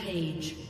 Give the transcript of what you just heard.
Rampage.